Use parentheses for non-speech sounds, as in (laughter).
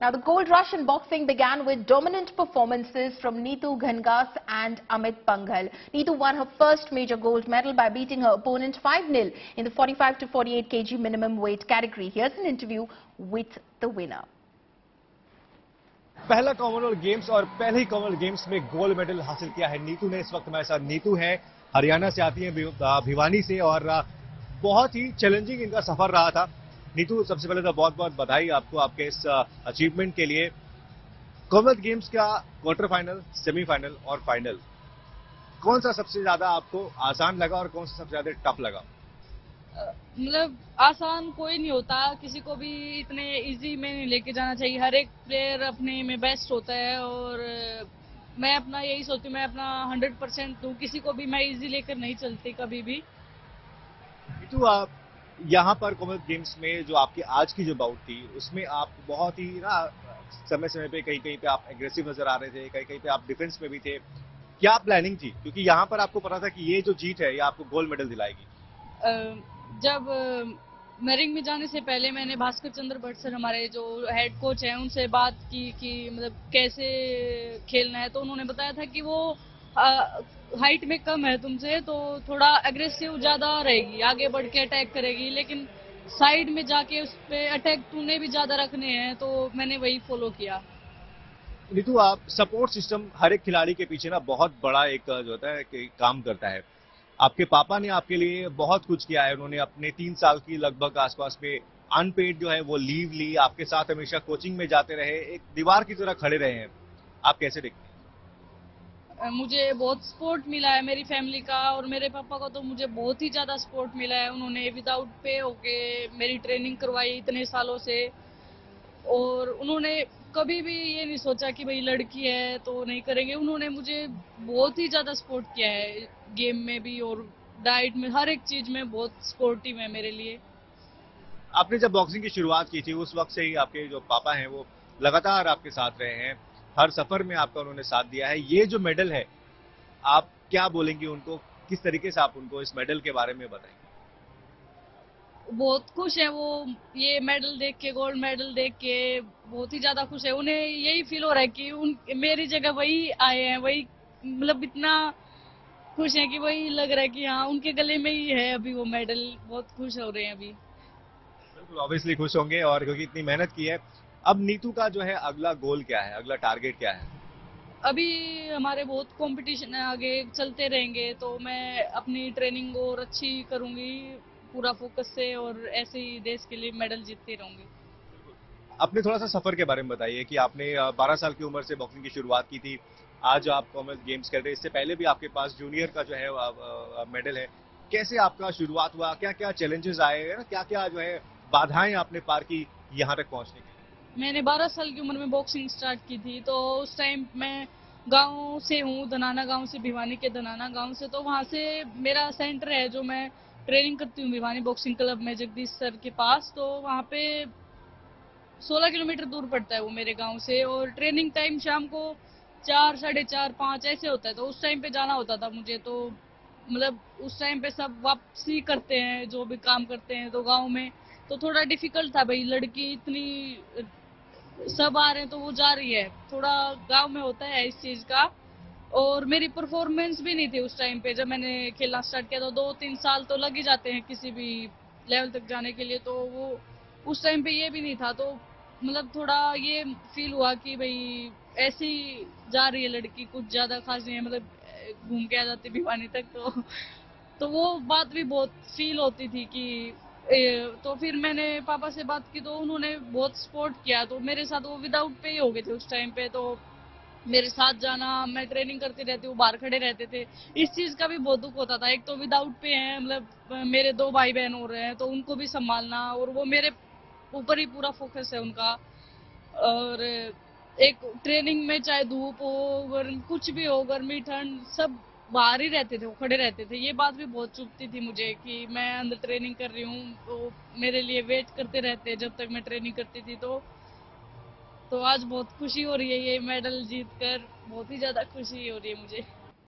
Now, the gold rush in boxing began with dominant performances from Neetu Ghangas and Amit Panghal. Neetu won her first major gold medal by beating her opponent 5-0 in the 45 to 48 kg minimum weight category. Here's an interview with the winner. पहला Commonwealth games और पहले ही Commonwealth games में gold medal हासिल किया है नीतू ने इस वक्त हमारे साथ नीतू है हरियाणा से आती है भिवानी से और बहुत ही चैलेंजिंग इनका सफर रहा था नीतू सबसे पहले तो बहुत बहुत बधाई आपको आपके इस अचीवमेंट के लिए। कॉमनवेल्थ गेम्स का क्वार्टर फाइनल सेमीफाइनल और फाइनल कौन सा सबसे ज़्यादा आपको आसान लगा और कौन सा सबसे ज़्यादा टफ लगा? मतलब आसान कोई नहीं होता किसी को भी इतने इजी में नहीं लेके जाना चाहिए। हर एक प्लेयर अपने में बेस्ट होता है और मैं अपना यही सोचती हूँ मैं अपना हंड्रेड परसेंट दूँ। किसी को भी मैं इजी लेकर नहीं चलती कभी भी। तो आप यहाँ पर कॉमनवेल्थ गेम्स में जो आपकी आज की जो बाउट थी, उसमें आप बहुत ही ना, समय समय पे कहीं कहीं पे आप एग्रेसिव नज़र आ रहे थे, कहीं कहीं पे आप डिफेंस में भी थे। क्या प्लानिंग थी? क्योंकि यहाँ पर आपको पता था कि ये जो जीत है, ये आपको गोल्ड मेडल दिलाएगी। जब मेरिंग में जाने से पहले मैंने भास्कर चंद्र भट्ट सर हमारे जो हेड कोच हैं, उनसे बात की कि मतलब कैसे खेलना है तो उन्होंने बताया था कि वो हाइट में कम है तुमसे तो थोड़ा अग्रेसिव ज़्यादा रहेगी, आगे बढ़ के अटैक करेगी, लेकिन साइड में जाके उस पर अटैक तूने भी ज़्यादा रखने हैं तो मैंने वही फॉलो किया। नीतू, आप सपोर्ट सिस्टम हर एक खिलाड़ी के पीछे ना बहुत बड़ा एक, जो होता है कि काम करता है। आपके पापा ने आपके लिए बहुत कुछ किया है, उन्होंने अपने तीन साल की लगभग आसपास में अनपेड जो है वो लीव ली, आपके साथ हमेशा कोचिंग में जाते रहे, एक दीवार की तरह खड़े रहे हैं। आप कैसे देखते मुझे बहुत सपोर्ट मिला है मेरी फैमिली का और मेरे पापा का तो मुझे बहुत ही ज़्यादा सपोर्ट मिला है। उन्होंने विदाउट पे होके मेरी ट्रेनिंग करवाई इतने सालों से और उन्होंने कभी भी ये नहीं सोचा कि भाई लड़की है तो नहीं करेंगे। उन्होंने मुझे बहुत ही ज़्यादा सपोर्ट किया है गेम में भी और डाइट में, हर एक चीज़ में बहुत सपोर्टिव है मेरे लिए। आपने जब बॉक्सिंग की शुरुआत की थी, उस वक्त से ही आपके जो पापा हैं वो लगातार आपके साथ रहे हैं। हर सफ़र में आपका उन्होंने साथ दिया है। ये जो मेडल है आप क्या बोलेंगे उनको? किस तरीके से आप उनको इस मेडल के बारे में बताएँगे? बहुत खुश है वो ये मेडल देख के गोल्ड मेडल देख के बहुत ही ज़्यादा खुश है। उन्हें यही फील हो रहा है कि उन मेरी जगह वही आए हैं वही मतलब इतना खुश है कि वही लग रहा है कि हाँ उनके गले में ही है अभी वो मेडल। बहुत खुश हो रहे हैं अभी। बिल्कुल ऑब्वियसली खुश होंगे और क्योंकि इतनी मेहनत की है अब नीतू का जो है अगला गोल क्या है? अगला टारगेट क्या है? अभी हमारे बहुत कंपटीशन है आगे चलते रहेंगे तो मैं अपनी ट्रेनिंग और अच्छी करूँगी पूरा फोकस से और ऐसे ही देश के लिए मेडल जीतती रहूँगी। अपने थोड़ा सा सफ़र के बारे में बताइए कि आपने 12 साल की उम्र से बॉक्सिंग की शुरुआत की थी आज आप कॉमर्स गेम्स कर रहे हैं इससे पहले भी आपके पास जूनियर का जो है मेडल है। कैसे आपका शुरुआत हुआ? क्या क्या चैलेंजेस आए हैं? क्या क्या जो है बाधाएँ आपने पार की यहाँ तक पहुँचने की मैंने 12 साल की उम्र में बॉक्सिंग स्टार्ट की थी तो उस टाइम मैं गाँव से हूँ धनाना गाँव से भिवानी के धनाना गाँव से तो वहाँ से मेरा सेंटर है जो मैं ट्रेनिंग करती हूँ भिवानी बॉक्सिंग क्लब में जगदीश सर के पास तो वहाँ पे 16 किलोमीटर दूर पड़ता है वो मेरे गाँव से, और ट्रेनिंग टाइम शाम को चार, साढ़े चार, पाँच, ऐसे होता है तो उस टाइम पे जाना होता था मुझे तो मतलब उस टाइम पे सब वापसी करते हैं, जो भी काम करते हैं तो गाँव में तो थोड़ा डिफ़िकल्ट था भाई, लड़की इतनी सब आ रहे हैं तो वो जा रही है। थोड़ा गाँव में होता है इस चीज़ का। और मेरी परफॉर्मेंस भी नहीं थी उस टाइम पे। जब मैंने खेलना स्टार्ट किया तो दो तीन साल तो लग ही जाते हैं किसी भी लेवल तक जाने के लिए। तो वो उस टाइम पे ये भी नहीं था। तो मतलब थोड़ा ये फील हुआ कि भाई ऐसी जा रही है लड़की, कुछ ज़्यादा खास नहीं है। मतलब घूम के आ जाती भिवानी तक तो। (laughs) तो वो बात भी बहुत फील होती थी कि तो फिर मैंने पापा से बात की तो उन्होंने बहुत सपोर्ट किया। तो मेरे साथ वो विदाउट पे ही हो गए थे उस टाइम पे तो मेरे साथ जाना, मैं ट्रेनिंग करती रहती हूँ, बाहर खड़े रहते थे। इस चीज़ का भी बहुत दुख होता था। एक तो विदाउट पे है मतलब मेरे दो भाई बहन हो रहे हैं तो उनको भी संभालना और वो मेरे ऊपर ही पूरा फोकस है उनका। और एक ट्रेनिंग में चाहे धूप हो गर्म कुछ भी हो, गर्मी, ठंड, सब बाहर ही रहते थे, वो खड़े रहते थे। ये बात भी बहुत चुपती थी मुझे कि मैं अंदर ट्रेनिंग कर रही हूँ तो मेरे लिए वेट करते रहते जब तक मैं ट्रेनिंग करती थी तो। तो आज बहुत खुशी हो रही है ये मेडल जीत कर बहुत ही ज़्यादा खुशी हो रही है मुझे।